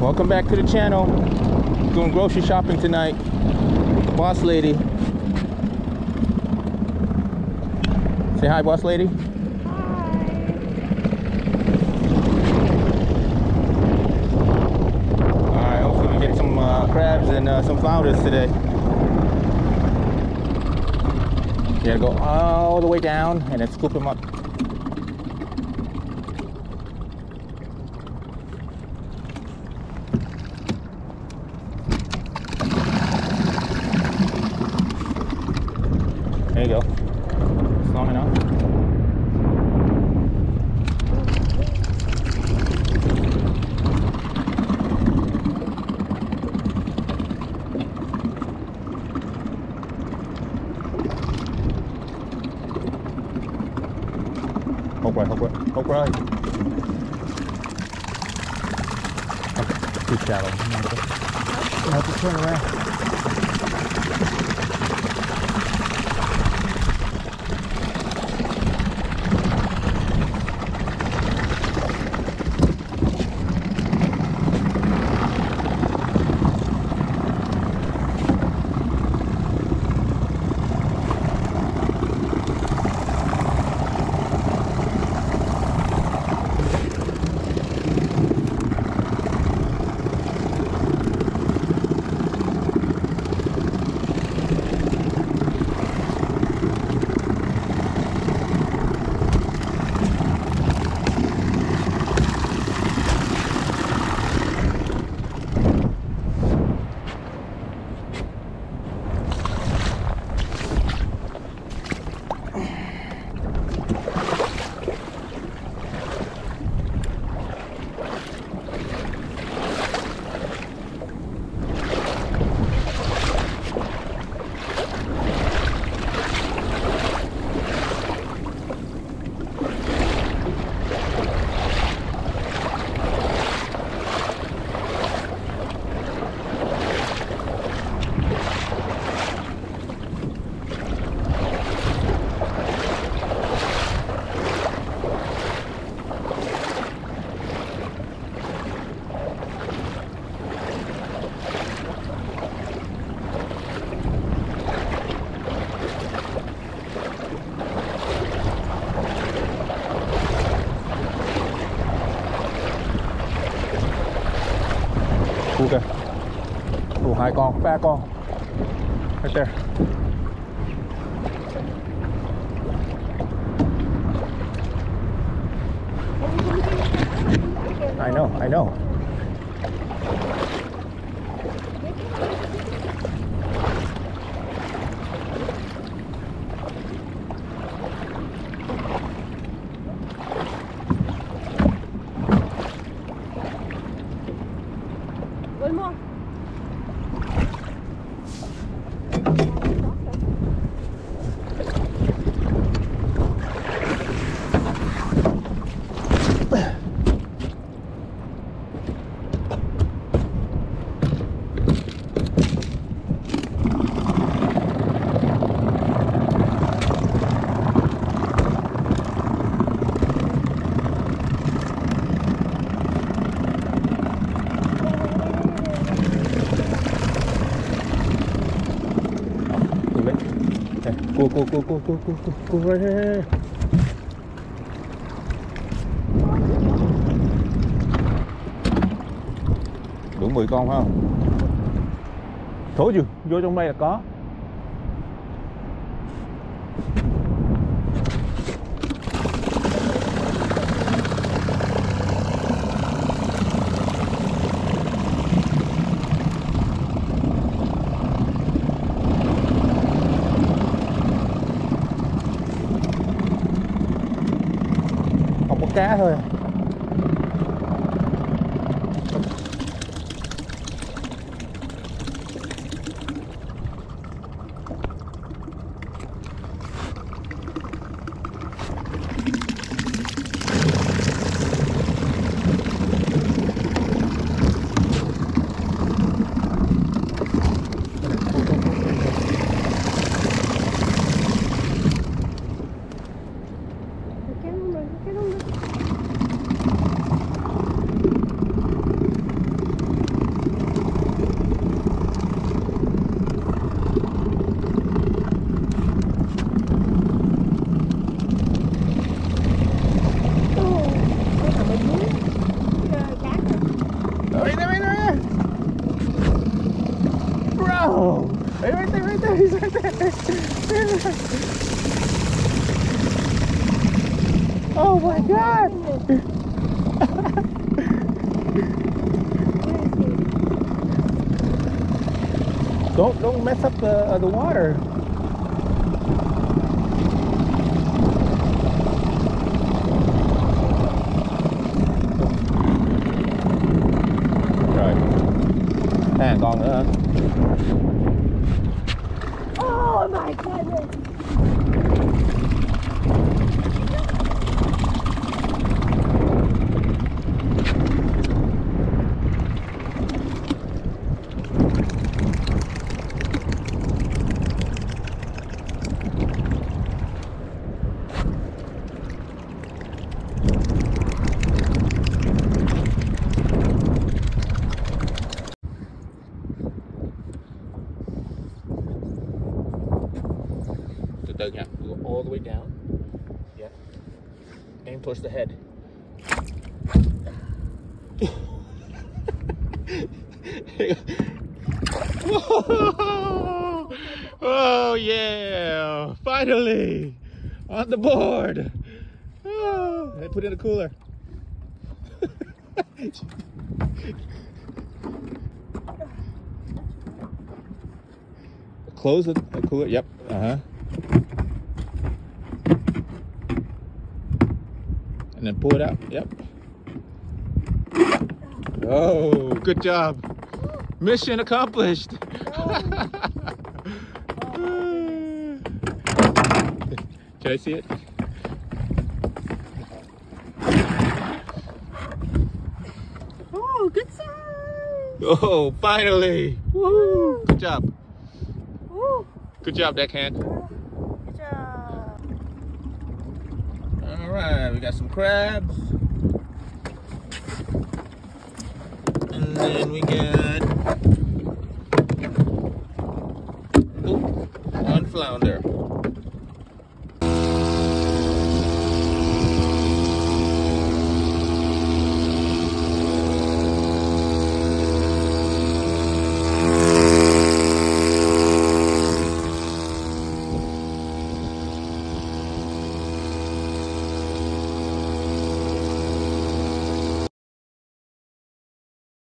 Welcome back to the channel. Doing grocery shopping tonight with the boss lady. Say hi, boss lady. Hi. Alright, hopefully we get some uh, crabs and uh, some flounders today. You gotta go all the way down and then scoop them up. There you go. It's long enough. Hốc rồi, hốc rồi, hốc rồi. Okay, too shallow. You have to turn around. Thu kìa Đủ hai con, ba con. Right there I know, I know. Wollen wir? go, go, go, go, go, go, go, go right here. Đủ 10 con phải không? thối dư, vô trong đây là có cá thôi there, right there. Bro! Right there, right there, he's right there. oh my god! don't don't mess up the uh, the water. Nữa hả? Oh my goodness. Từ nha. Go all the way down. Yeah. Aim towards the head. Oh yeah! Finally! On the board! Oh, they put in the cooler. Close the cooler. Yep. Uh huh. And then pull it out. Yep. Oh, good job. Mission accomplished. Can I see it? Oh, good size. Oh, finally. Woo. Good job. Woo. Good job, deckhand. Good job. All right, we got some crabs. And then we got one flounder.